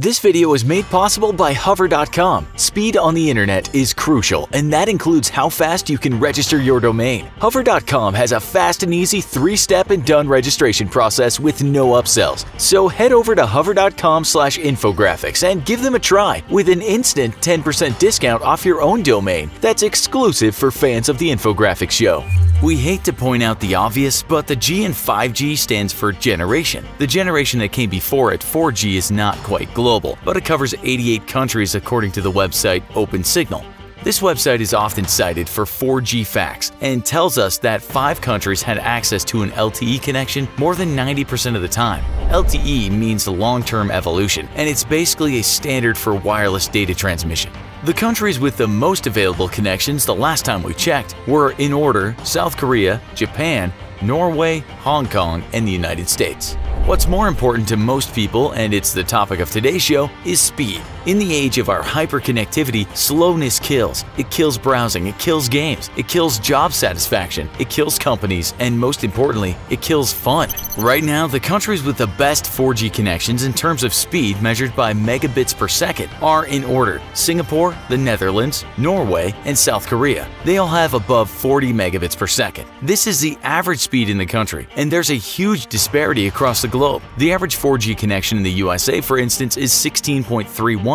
This video is made possible by Hover.com. Speed on the internet is crucial, and that includes how fast you can register your domain. Hover.com has a fast and easy three-step and done registration process with no upsells. So head over to hover.com slash infographics and give them a try with an instant 10% discount off your own domain that's exclusive for fans of the Infographics Show. We hate to point out the obvious, but the G in 5G stands for generation. The generation that came before it, 4G, is not quite global, but it covers 88 countries according to the website OpenSignal. This website is often cited for 4G facts and tells us that five countries had access to an LTE connection more than 90% of the time. LTE means long-term evolution, and it's basically a standard for wireless data transmission. The countries with the most available connections the last time we checked were, in order, South Korea, Japan, Norway, Hong Kong, and the United States. What's more important to most people, and it's the topic of today's show, is speed. In the age of our hyperconnectivity, slowness kills. It kills browsing, it kills games, it kills job satisfaction, it kills companies, and most importantly, it kills fun. Right now, the countries with the best 4G connections in terms of speed measured by megabits per second are in order Singapore, the Netherlands, Norway, and South Korea. They all have above 40 megabits per second. This is the average speed in the country, and there's a huge disparity across the globe. The average 4G connection in the USA, for instance, is 16.31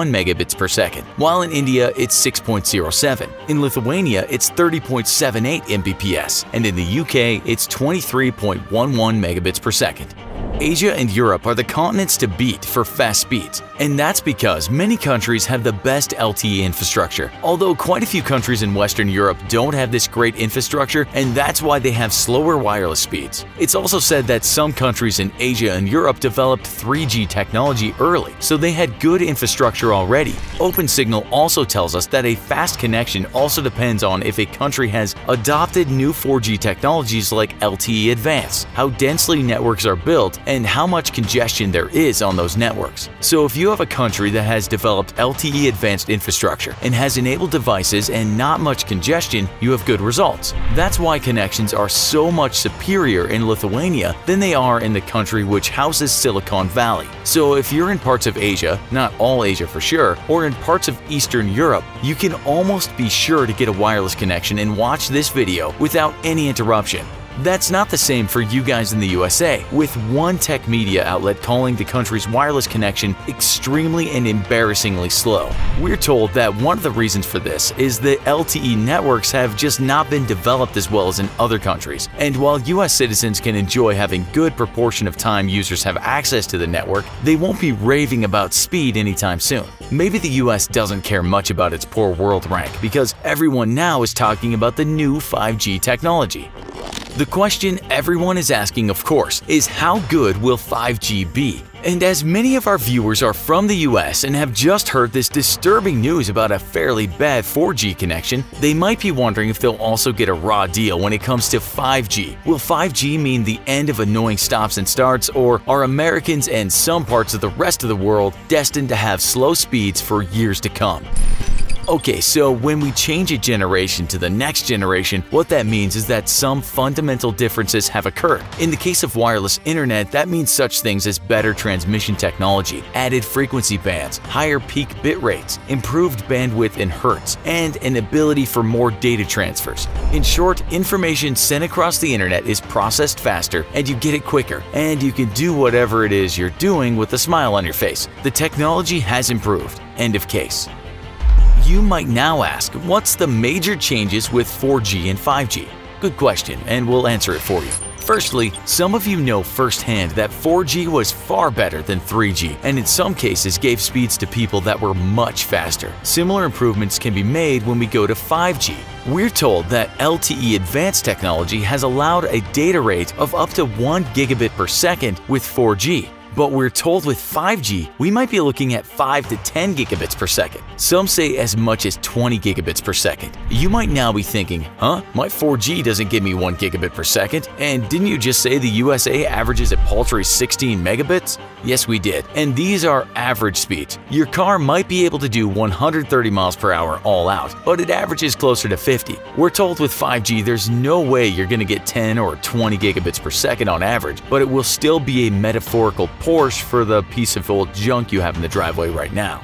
megabits per second, while in India it's 6.07. In Lithuania, it's 30.78 Mbps, and in the UK, it's 23.11 megabits per second. Asia and Europe are the continents to beat for fast speeds, and that's because many countries have the best LTE infrastructure, although quite a few countries in Western Europe don't have this great infrastructure and that's why they have slower wireless speeds. It's also said that some countries in Asia and Europe developed 3G technology early, so they had good infrastructure already. OpenSignal also tells us that a fast connection also depends on if a country has adopted new 4G technologies like LTE Advanced, how densely networks are built, and how much congestion there is on those networks. So if you have a country that has developed LTE advanced infrastructure and has enabled devices and not much congestion, you have good results. That's why connections are so much superior in Lithuania than they are in the country which houses Silicon Valley. So if you're in parts of Asia, not all Asia for sure, or in parts of Eastern Europe, you can almost be sure to get a wireless connection and watch this video without any interruption. That's not the same for you guys in the USA, with one tech media outlet calling the country's wireless connection extremely and embarrassingly slow. We're told that one of the reasons for this is that LTE networks have just not been developed as well as in other countries, and while US citizens can enjoy having good proportion of time users have access to the network, they won't be raving about speed anytime soon. Maybe the US doesn't care much about its poor world rank because everyone now is talking about the new 5G technology. The question everyone is asking, of course, is how good will 5G be? And as many of our viewers are from the US and have just heard this disturbing news about a fairly bad 4G connection, they might be wondering if they'll also get a raw deal when it comes to 5G. Will 5G mean the end of annoying stops and starts, or are Americans and some parts of the rest of the world destined to have slow speeds for years to come? Okay, so when we change a generation to the next generation, what that means is that some fundamental differences have occurred. In the case of wireless internet, that means such things as better transmission technology, added frequency bands, higher peak bit rates, improved bandwidth in hertz, and an ability for more data transfers. In short, information sent across the internet is processed faster and you get it quicker, and you can do whatever it is you're doing with a smile on your face. The technology has improved. End of case. You might now ask, what's the major changes with 4G and 5G? Good question, and we'll answer it for you. Firstly, some of you know firsthand that 4G was far better than 3G and in some cases gave speeds to people that were much faster. Similar improvements can be made when we go to 5G. We're told that LTE Advanced technology has allowed a data rate of up to 1 gigabit per second with 4G, but we're told with 5G, we might be looking at 5 to 10 gigabits per second. Some say as much as 20 gigabits per second. You might now be thinking, huh, my 4G doesn't give me 1 gigabit per second, and didn't you just say the USA averages a paltry 16 megabits? Yes, we did, and these are average speeds. Your car might be able to do 130 miles per hour all out, but it averages closer to 50. We're told with 5G there's no way you're going to get 10 or 20 gigabits per second on average, but it will still be a metaphorical Porsche for the piece of old junk you have in the driveway right now.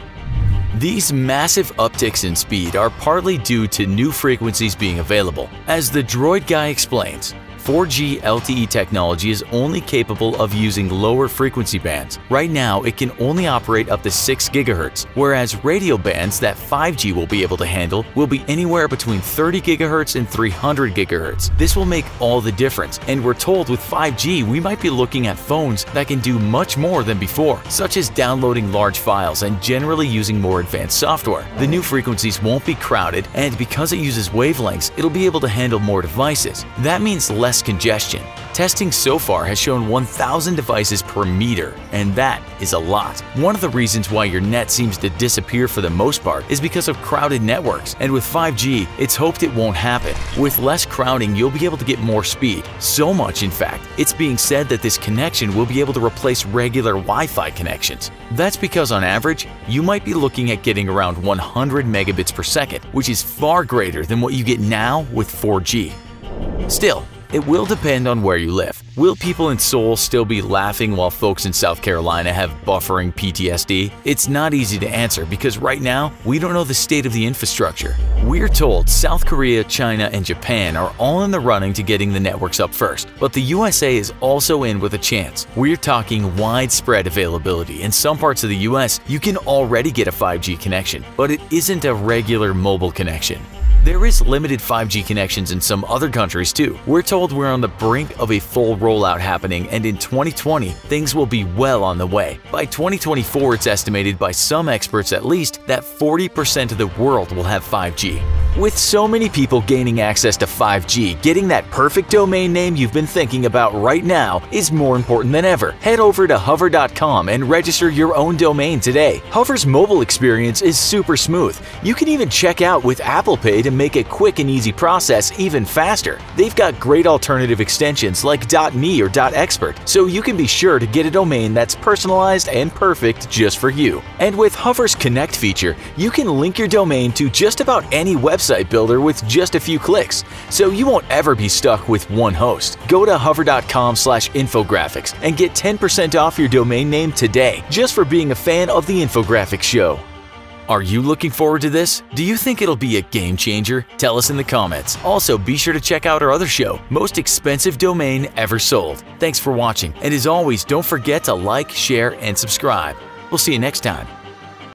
These massive upticks in speed are partly due to new frequencies being available. As the Droid Guy explains, 4G LTE technology is only capable of using lower frequency bands. Right now, it can only operate up to 6 GHz, whereas radio bands that 5G will be able to handle will be anywhere between 30 GHz and 300 GHz. This will make all the difference, and we're told with 5G we might be looking at phones that can do much more than before, such as downloading large files and generally using more advanced software. The new frequencies won't be crowded, and because it uses wavelengths, it'll be able to handle more devices. That means less less congestion. Testing so far has shown 1,000 devices per meter, and that is a lot. One of the reasons why your net seems to disappear for the most part is because of crowded networks, and with 5G, it's hoped it won't happen. With less crowding, you'll be able to get more speed. So much, in fact, it's being said that this connection will be able to replace regular Wi-Fi connections. That's because on average, you might be looking at getting around 100 megabits per second, which is far greater than what you get now with 4G. Still, it will depend on where you live. Will people in Seoul still be laughing while folks in South Carolina have buffering PTSD? It's not easy to answer because right now, we don't know the state of the infrastructure. We're told South Korea, China, and Japan are all in the running to getting the networks up first, but the USA is also in with a chance. We're talking widespread availability. In some parts of the US, you can already get a 5G connection, but it isn't a regular mobile connection. There is limited 5G connections in some other countries too. We're told we're on the brink of a full rollout happening and in 2020, things will be well on the way. By 2024, it's estimated by some experts at least that 40% of the world will have 5G. With so many people gaining access to 5G, getting that perfect domain name you've been thinking about right now is more important than ever. Head over to hover.com and register your own domain today. Hover's mobile experience is super smooth. You can even check out with Apple Pay to make a quick and easy process even faster. They've got great alternative extensions like .me or .expert, so you can be sure to get a domain that's personalized and perfect just for you. And with Hover's Connect feature, you can link your domain to just about any website website builder with just a few clicks, so you won't ever be stuck with one host. Go to hover.com slash infographics and get 10% off your domain name today just for being a fan of the Infographics Show. Are you looking forward to this? Do you think it'll be a game changer? Tell us in the comments. Also, be sure to check out our other show, Most Expensive Domain Ever Sold. Thanks for watching, and as always, don't forget to like, share, and subscribe. We'll see you next time.